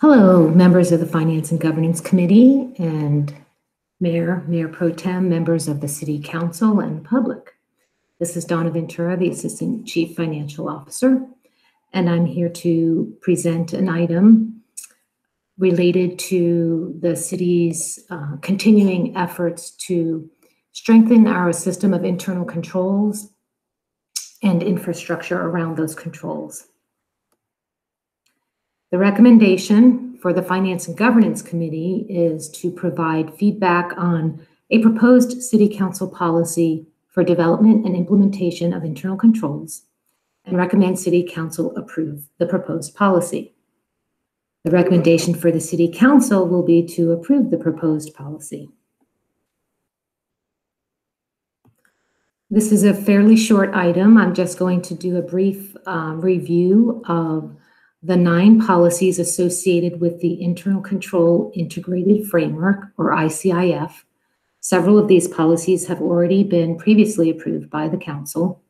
Hello, members of the Finance and Governance Committee and Mayor, Mayor Pro Tem, members of the City Council and public. This is Donna Ventura, the Assistant Chief Financial Officer, and I'm here to present an item related to the city's uh, continuing efforts to strengthen our system of internal controls and infrastructure around those controls. The recommendation for the Finance and Governance Committee is to provide feedback on a proposed City Council policy for development and implementation of internal controls and recommend City Council approve the proposed policy. The recommendation for the City Council will be to approve the proposed policy. This is a fairly short item. I'm just going to do a brief uh, review of the nine policies associated with the Internal Control Integrated Framework, or ICIF. Several of these policies have already been previously approved by the council.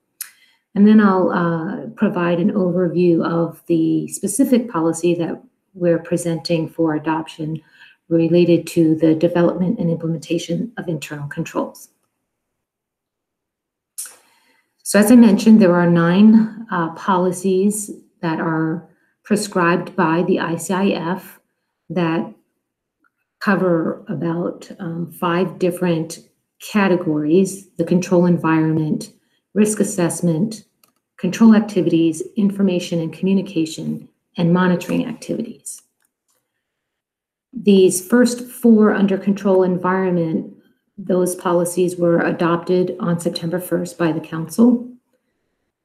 And then I'll uh, provide an overview of the specific policy that we're presenting for adoption related to the development and implementation of internal controls. So as I mentioned, there are nine uh, policies that are prescribed by the ICIF that cover about um, five different categories, the control environment, risk assessment, control activities, information and communication, and monitoring activities. These first four under control environment, those policies were adopted on September 1st by the council.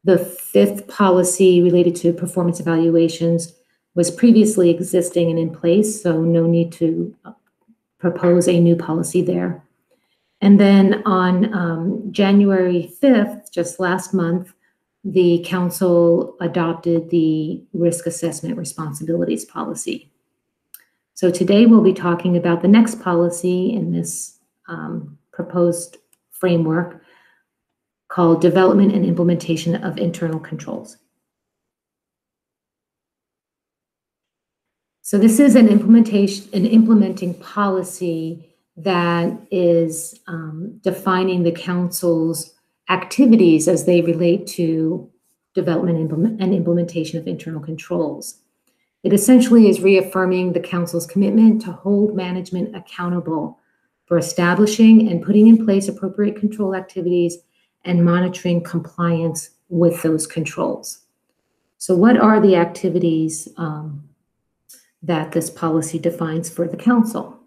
The fifth policy related to performance evaluations was previously existing and in place, so no need to uh, propose a new policy there. And then on um, January 5th, just last month, the council adopted the risk assessment responsibilities policy. So today we'll be talking about the next policy in this um, proposed framework called Development and Implementation of Internal Controls. So this is an implementation, an implementing policy that is um, defining the council's activities as they relate to development and implementation of internal controls. It essentially is reaffirming the council's commitment to hold management accountable for establishing and putting in place appropriate control activities and monitoring compliance with those controls. So what are the activities um, that this policy defines for the council?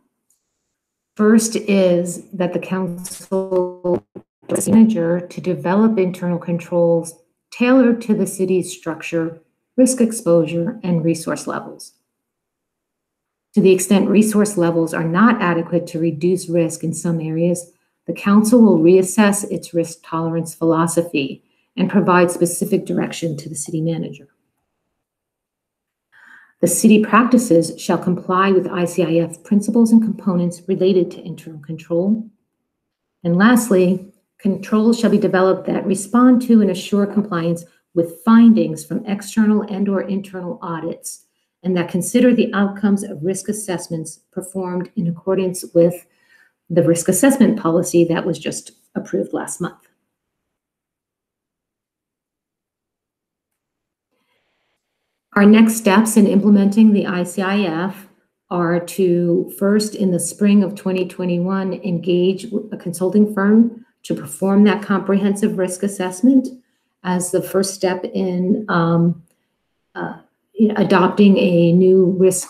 First is that the council manager to develop internal controls tailored to the city's structure, risk exposure, and resource levels. To the extent resource levels are not adequate to reduce risk in some areas, the council will reassess its risk tolerance philosophy and provide specific direction to the city manager. The city practices shall comply with ICIF principles and components related to internal control. And lastly, controls shall be developed that respond to and assure compliance with findings from external and or internal audits and that consider the outcomes of risk assessments performed in accordance with the risk assessment policy that was just approved last month. Our next steps in implementing the ICIF are to first, in the spring of 2021, engage a consulting firm to perform that comprehensive risk assessment as the first step in um, uh, adopting a new risk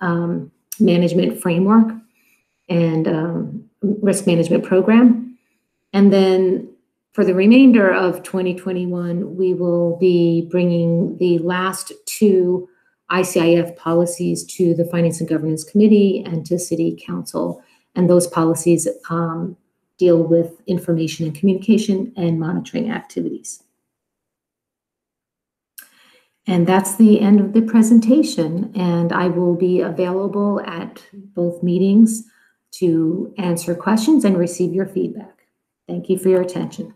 um, management framework and um, risk management program. And then for the remainder of 2021, we will be bringing the last two ICIF policies to the Finance and Governance Committee and to City Council. And those policies um, deal with information and communication and monitoring activities. And that's the end of the presentation. And I will be available at both meetings to answer questions and receive your feedback. Thank you for your attention.